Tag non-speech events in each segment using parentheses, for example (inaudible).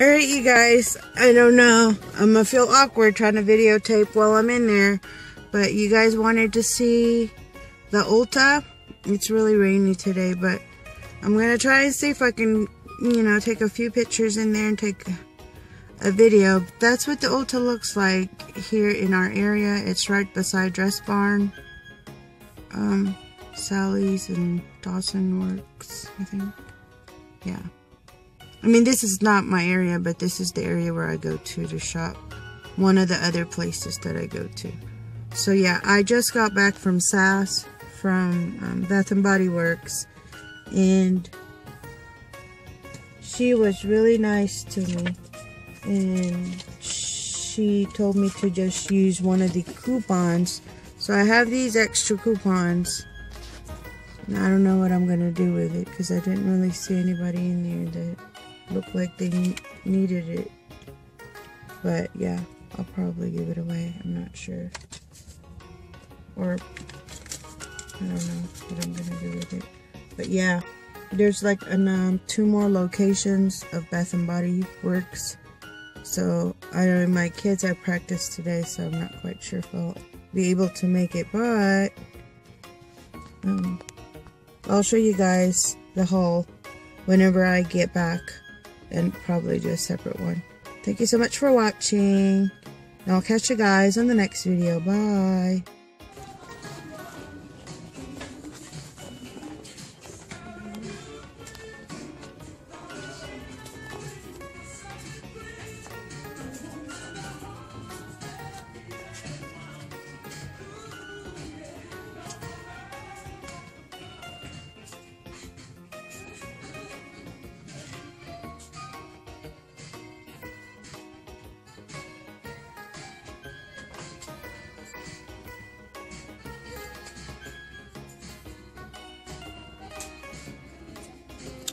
Alright, you guys, I don't know. I'm gonna feel awkward trying to videotape while I'm in there. But you guys wanted to see the Ulta. It's really rainy today, but I'm gonna try and see if I can, you know, take a few pictures in there and take a video. That's what the Ulta looks like here in our area. It's right beside Dress Barn. Um, Sally's and Dawson Works, I think. Yeah. I mean, this is not my area, but this is the area where I go to to shop. One of the other places that I go to. So yeah, I just got back from SAS, from um, Bath and Body Works, and she was really nice to me. And she told me to just use one of the coupons. So I have these extra coupons. And I don't know what I'm going to do with it because I didn't really see anybody in there that looked like they needed it. But yeah, I'll probably give it away. I'm not sure. Or I don't know what I'm gonna do with it. But yeah, there's like an, um, two more locations of Bath and Body Works. So I know my kids are practice today, so I'm not quite sure if I'll be able to make it. But um, I'll show you guys the haul whenever I get back and probably do a separate one. Thank you so much for watching. And I'll catch you guys on the next video. Bye.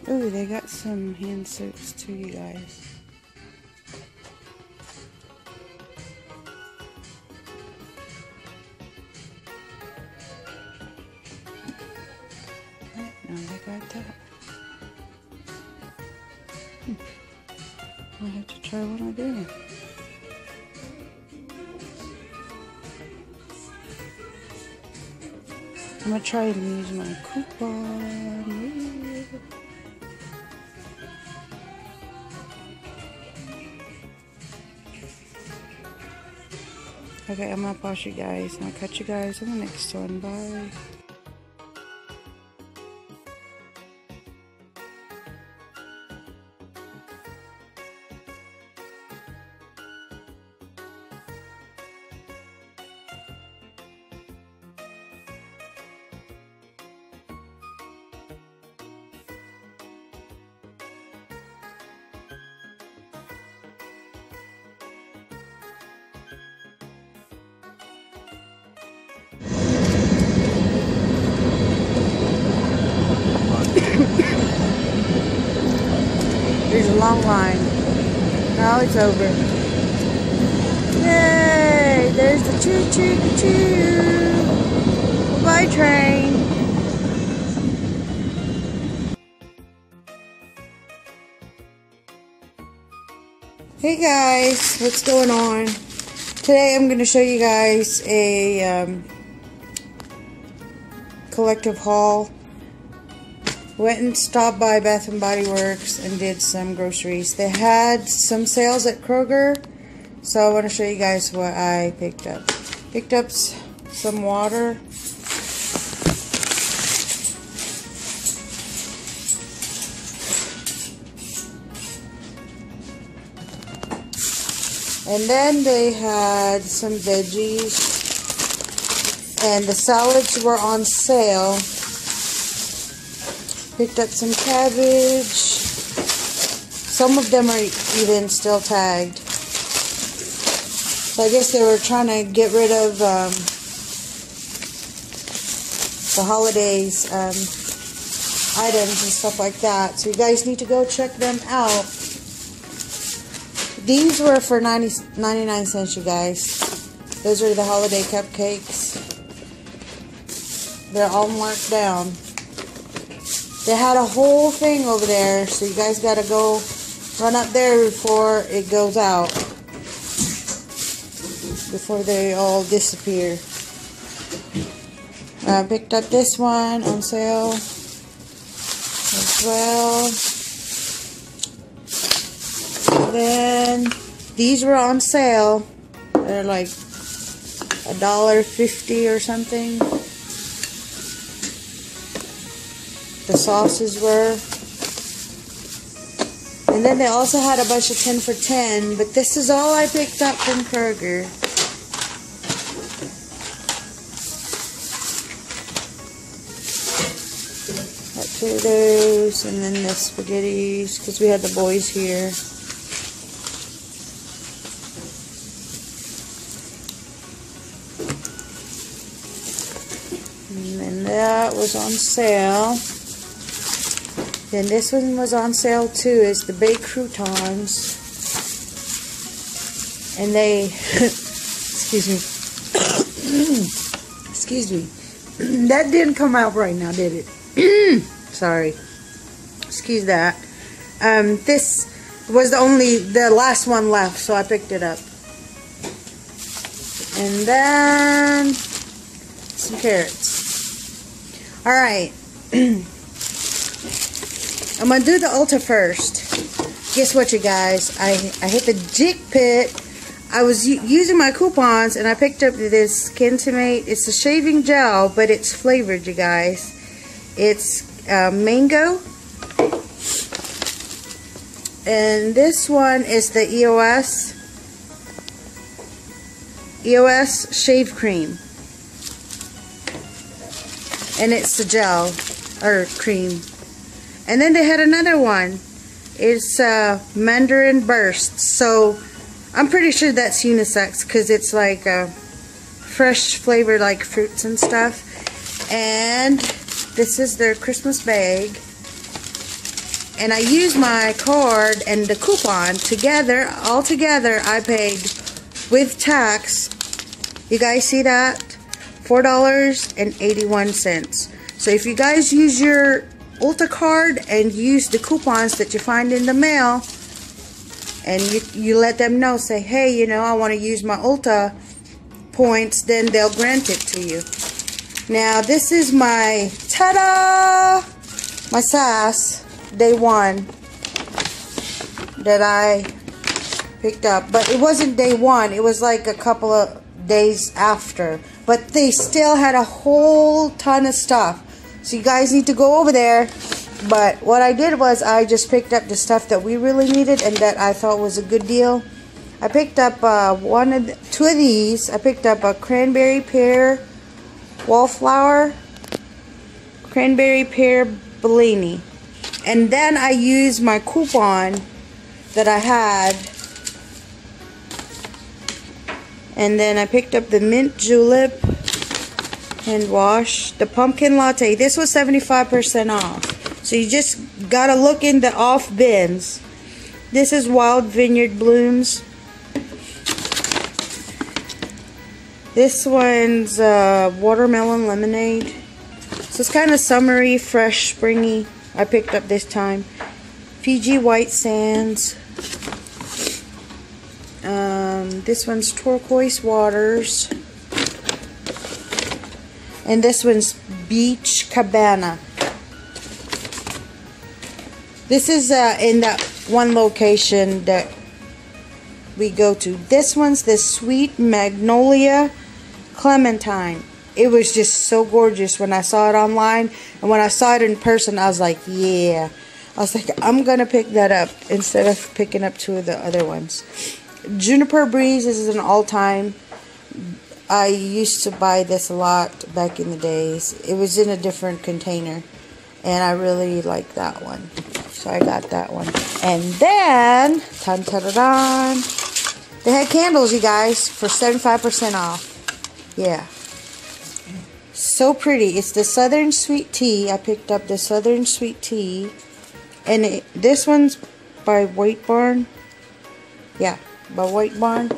Oh, they got some hand soaps too, you guys. No, they got that. Hmm. I'll have to try one of them. I'm gonna try and use my coupon. Okay, I'm gonna pause you guys and I'll catch you guys in the next one. Bye. Long line. Now it's over. Yay! There's the choo choo choo. Bye train. Hey guys, what's going on? Today I'm going to show you guys a um, collective haul Went and stopped by Bath and Body Works and did some groceries. They had some sales at Kroger, so I want to show you guys what I picked up. Picked up some water. And then they had some veggies. And the salads were on sale. Picked up some cabbage. Some of them are even still tagged. So I guess they were trying to get rid of um, the holidays um, items and stuff like that. So you guys need to go check them out. These were for 90, 99 cents, you guys. Those are the holiday cupcakes. They're all marked down. They had a whole thing over there, so you guys gotta go run up there before it goes out. Before they all disappear. I picked up this one on sale as well. Then these were on sale. They're like a dollar fifty or something. The sauces were. And then they also had a bunch of 10 for 10, but this is all I picked up from Kroger. Potatoes, and then the spaghettis, because we had the boys here. And then that was on sale. Then this one was on sale too, is the baked croutons. And they, (coughs) excuse me, (coughs) excuse me, (coughs) that didn't come out right now, did it? Sorry, excuse that. Um, this was the only, the last one left, so I picked it up. And then some carrots. All right. I'm gonna do the Ulta first. Guess what, you guys? I I hit the Jik Pit. I was using my coupons and I picked up this Skintimate. It's a shaving gel, but it's flavored, you guys. It's uh, mango. And this one is the EOS EOS shave cream. And it's the gel or cream. And then they had another one. It's uh, Mandarin Burst. So I'm pretty sure that's unisex because it's like a fresh flavored like fruits and stuff. And this is their Christmas bag. And I used my card and the coupon together, all together, I paid with tax. You guys see that? $4.81. So if you guys use your Ulta card and use the coupons that you find in the mail and you, you let them know, say, hey, you know, I want to use my Ulta points, then they'll grant it to you. Now, this is my, ta-da, my SAS, day one, that I picked up. But it wasn't day one, it was like a couple of days after. But they still had a whole ton of stuff. So you guys need to go over there. But what I did was I just picked up the stuff that we really needed and that I thought was a good deal. I picked up uh, one of the, two of these. I picked up a cranberry pear wallflower, cranberry pear Bellini. And then I used my coupon that I had. And then I picked up the mint julep hand wash. The pumpkin latte. This was 75% off. So you just got to look in the off bins. This is Wild Vineyard Blooms. This one's uh, watermelon lemonade. So it's kind of summery, fresh, springy. I picked up this time. Fiji White Sands. Um, this one's Turquoise Waters. And this one's Beach Cabana. This is uh, in that one location that we go to. This one's the Sweet Magnolia Clementine. It was just so gorgeous when I saw it online. And when I saw it in person, I was like, yeah. I was like, I'm going to pick that up instead of picking up two of the other ones. Juniper Breeze is an all-time I used to buy this a lot back in the days. It was in a different container. And I really like that one. So I got that one. And then, dun, dun, dun, dun, they had candles, you guys, for 75% off. Yeah. So pretty. It's the Southern Sweet Tea. I picked up the Southern Sweet Tea. And it, this one's by White Barn. Yeah, by White Barn.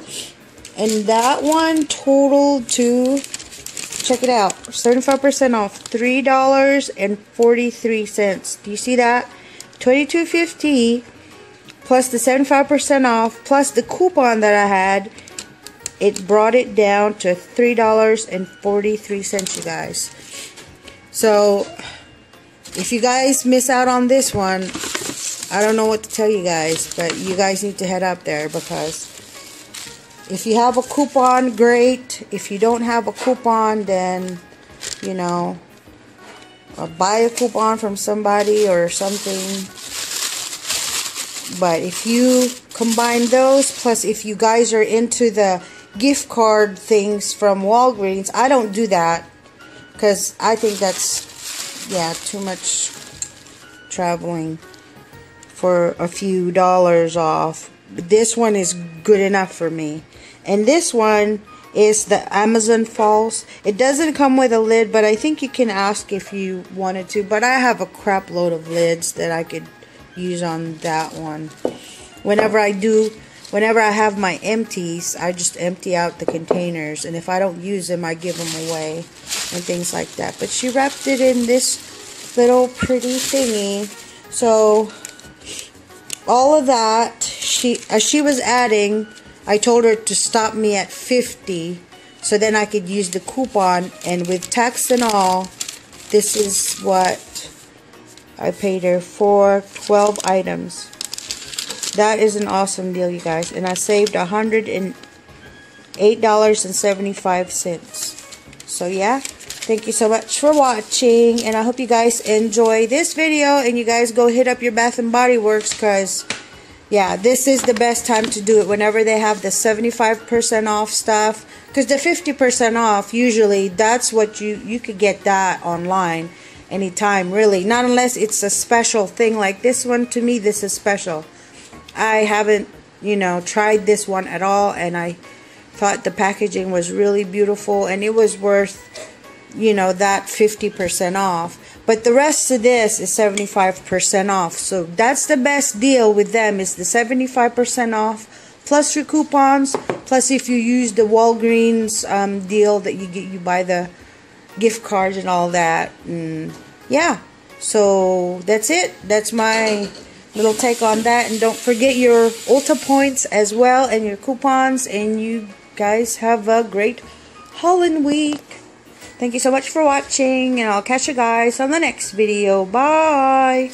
And that one totaled to, check it out, 75% off, $3.43. Do you see that? 22.50 plus the 75% off plus the coupon that I had it brought it down to $3.43 you guys so if you guys miss out on this one I don't know what to tell you guys but you guys need to head up there because if you have a coupon great if you don't have a coupon then you know uh, buy a coupon from somebody or something but if you combine those plus if you guys are into the gift card things from Walgreens. I don't do that because I think that's, yeah, too much traveling for a few dollars off. This one is good enough for me. And this one is the Amazon Falls. It doesn't come with a lid, but I think you can ask if you wanted to. But I have a crap load of lids that I could use on that one. Whenever I do whenever I have my empties, I just empty out the containers. And if I don't use them, I give them away and things like that. But she wrapped it in this little pretty thingy. So all of that, she as she was adding, I told her to stop me at 50 so then I could use the coupon. And with tax and all, this is what I paid her for 12 items. That is an awesome deal, you guys. And I saved a $108.75. So, yeah. Thank you so much for watching. And I hope you guys enjoy this video. And you guys go hit up your Bath & Body Works because, yeah, this is the best time to do it. Whenever they have the 75% off stuff. Because the 50% off, usually, that's what you, you could get that online anytime, really. Not unless it's a special thing like this one. To me, this is special. I haven't, you know, tried this one at all, and I thought the packaging was really beautiful, and it was worth, you know, that 50% off. But the rest of this is 75% off. So that's the best deal with them is the 75% off plus your coupons plus if you use the Walgreens um, deal that you get you buy the gift cards and all that and yeah so that's it that's my little take on that. And don't forget your Ulta points as well and your coupons. And you guys have a great Holland week. Thank you so much for watching. And I'll catch you guys on the next video. Bye.